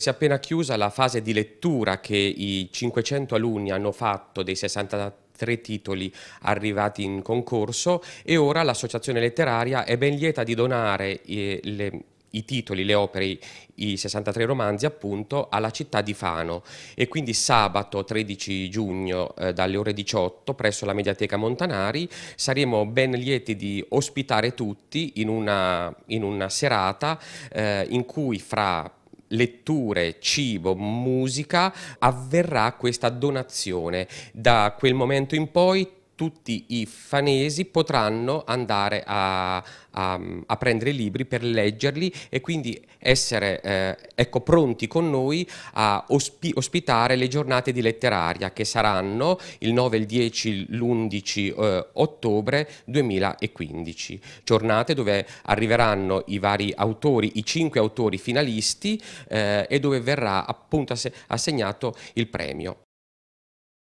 Si è appena chiusa la fase di lettura che i 500 alunni hanno fatto dei 63 titoli arrivati in concorso e ora l'associazione letteraria è ben lieta di donare eh, le, i titoli, le opere, i 63 romanzi appunto alla città di Fano. E quindi sabato 13 giugno eh, dalle ore 18 presso la Mediateca Montanari saremo ben lieti di ospitare tutti in una, in una serata eh, in cui fra letture, cibo, musica, avverrà questa donazione. Da quel momento in poi tutti i fanesi potranno andare a, a, a prendere i libri per leggerli e quindi essere eh, ecco, pronti con noi a ospi ospitare le giornate di letteraria che saranno il 9, il 10, l'11 eh, ottobre 2015. Giornate dove arriveranno i vari autori, i cinque autori finalisti eh, e dove verrà appunto assegnato il premio.